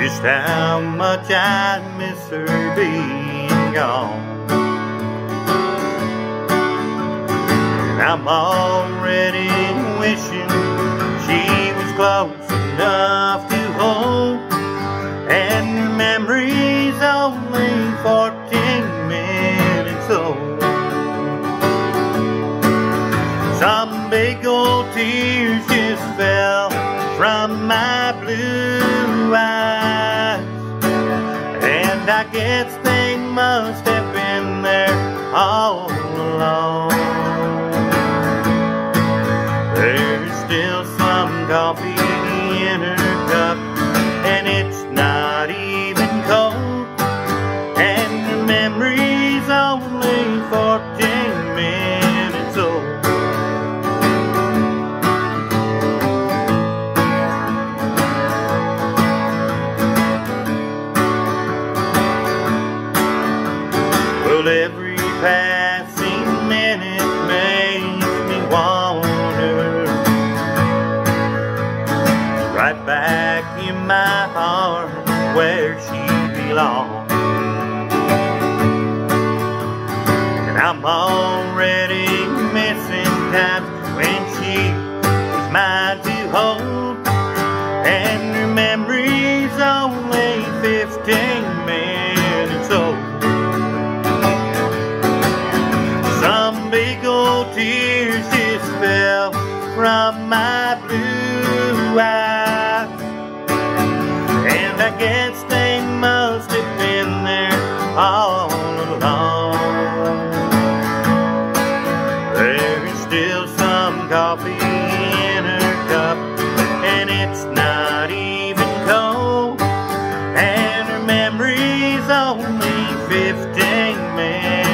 just how much I miss her being gone. And I'm already wishing she was close enough to hold. And memories only 14 minutes old. Some big old tears just fell from my blue eyes. And I guess they must have been there all along. There's still some coffee in her cup, and it's not even Well, every passing minute makes me wonder. Right back in my heart where she belongs. And I'm already missing times when she was mine to hold tears just fell from my blue eyes. And I guess they must have been there all along. There is still some coffee in her cup, and it's not even cold. And her memory's only 15 minutes.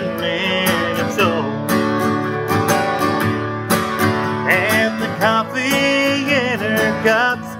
of soul. And the coffee in her cups